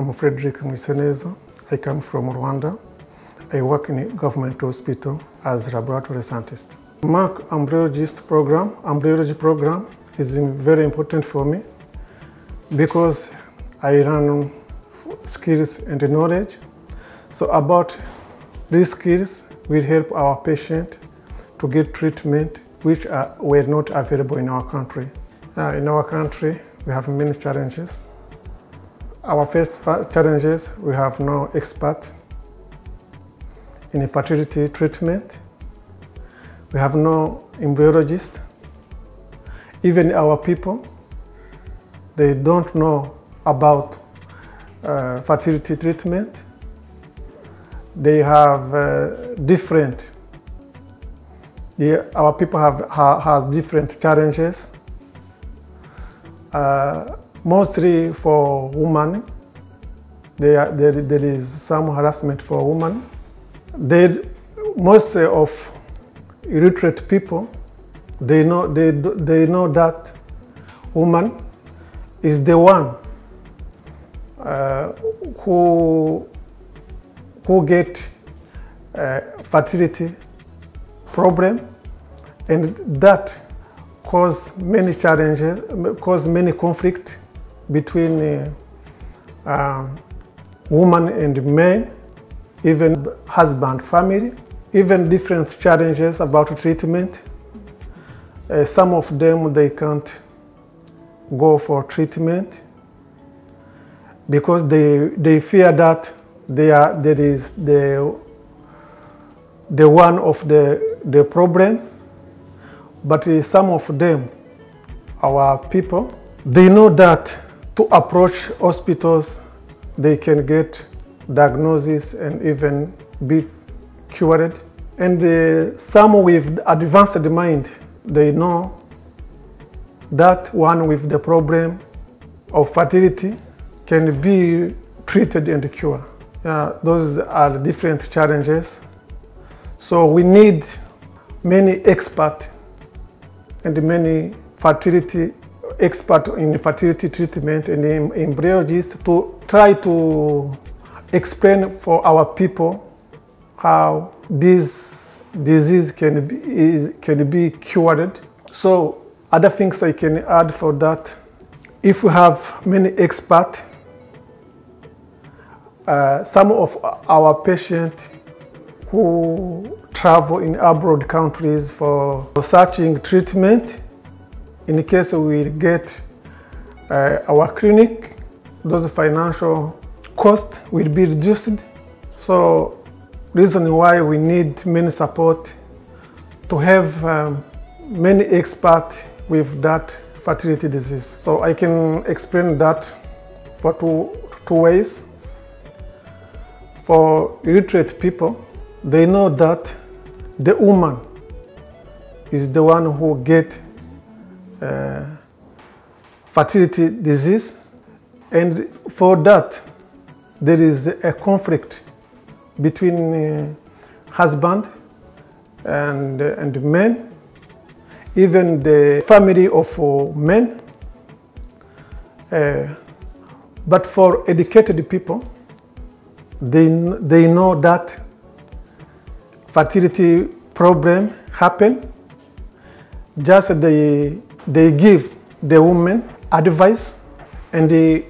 I'm Frederick Mwiseneza. I come from Rwanda. I work in a government hospital as a laboratory scientist. Merck embryologist program, embryology program is very important for me because I learn skills and knowledge. So about these skills will help our patient to get treatment which are, were not available in our country. Uh, in our country, we have many challenges. Our first challenges, we have no expert in fertility treatment. We have no embryologist. Even our people, they don't know about uh, fertility treatment. They have uh, different, the, our people have ha, has different challenges. Uh, mostly for women, there, there, there is some harassment for women. They, most of illiterate people, they know, they, they know that woman is the one uh, who, who get uh, fertility problem and that cause many challenges, cause many conflict between uh, um, woman and man, even husband family, even different challenges about treatment. Uh, some of them they can't go for treatment because they they fear that they are there is the the one of the the problem but uh, some of them our people they know that to approach hospitals they can get diagnosis and even be cured and uh, some with advanced mind they know that one with the problem of fertility can be treated and cured. Uh, those are different challenges. So we need many experts and many fertility expert in fertility treatment and embryologist to try to explain for our people how this disease can be, is, can be cured. So other things I can add for that, if we have many experts, uh, some of our patients who travel in abroad countries for searching treatment, in case we get uh, our clinic, those financial costs will be reduced. So reason why we need many support to have um, many experts with that fertility disease. So I can explain that for two, two ways. For illiterate people, they know that the woman is the one who get uh, fertility disease and for that there is a conflict between uh, husband and, uh, and men. Even the family of uh, men uh, but for educated people they, they know that fertility problem happen. Just they they give the woman advice and the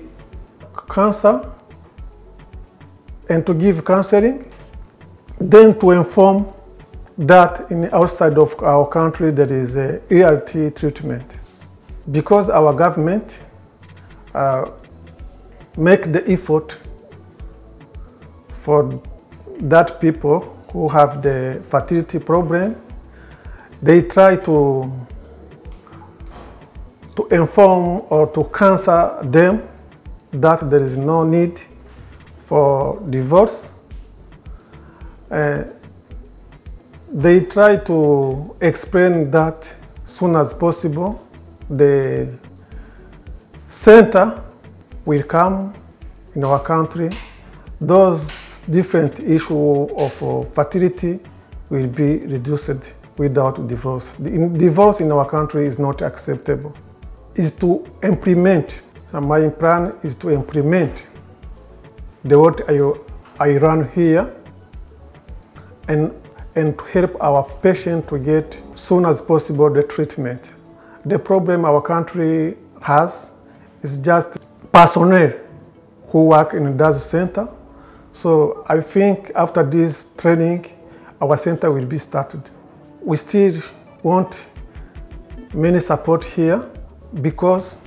cancer and to give counseling then to inform that in outside of our country there is a ART treatment. Because our government uh, make the effort for that people who have the fertility problem, they try to to inform or to counsel them that there is no need for divorce. Uh, they try to explain that soon as possible the center will come in our country. Those different issues of uh, fertility will be reduced without divorce. The in, divorce in our country is not acceptable. Is to implement, and my plan is to implement the what I, I run here and, and to help our patient to get soon as possible the treatment. The problem our country has is just personnel who work in the center. So I think after this training, our center will be started. We still want many support here because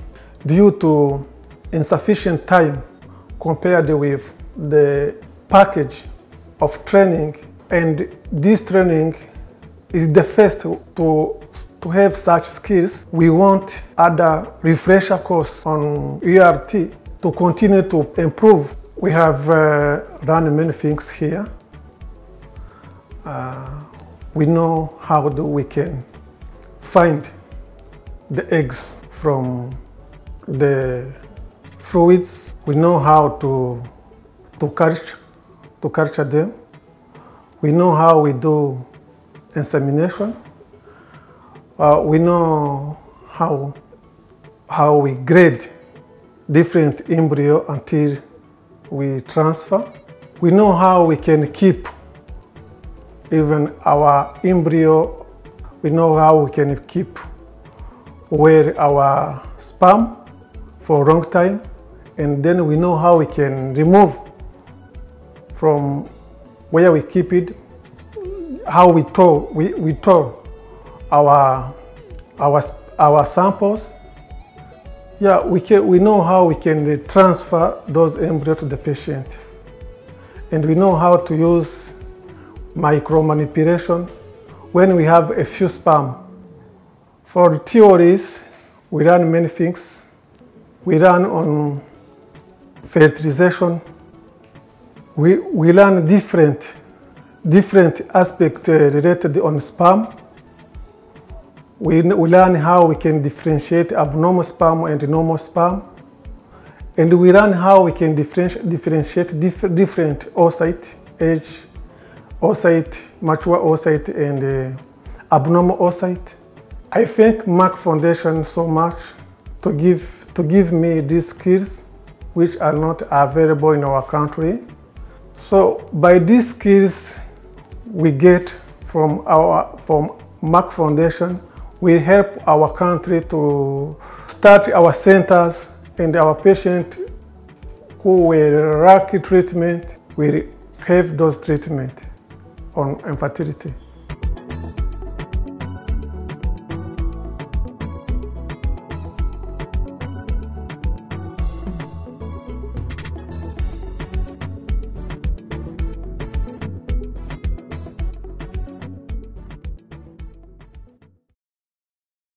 due to insufficient time compared with the package of training and this training is the first to, to have such skills. We want other refresher course on ART to continue to improve. We have uh, done many things here. Uh, we know how do we can find the eggs from the fluids. We know how to, to, catch, to capture them. We know how we do insemination. Uh, we know how, how we grade different embryo until we transfer. We know how we can keep even our embryo. We know how we can keep where our sperm for a long time and then we know how we can remove from where we keep it how we store we, we store our our our samples. Yeah we can we know how we can transfer those embryo to the patient. And we know how to use micro manipulation when we have a few sperm for theories, we learn many things. We learn on fertilization. We, we learn different, different aspects related on sperm. We, we learn how we can differentiate abnormal sperm and normal sperm. And we learn how we can differentiate, differentiate diff, different oocyte, age, oocyte, mature oocyte, and uh, abnormal oocyte. I thank Merck Foundation so much to give, to give me these skills which are not available in our country. So by these skills we get from our from Merck Foundation, we help our country to start our centers and our patients who will lack treatment will have those treatment on infertility.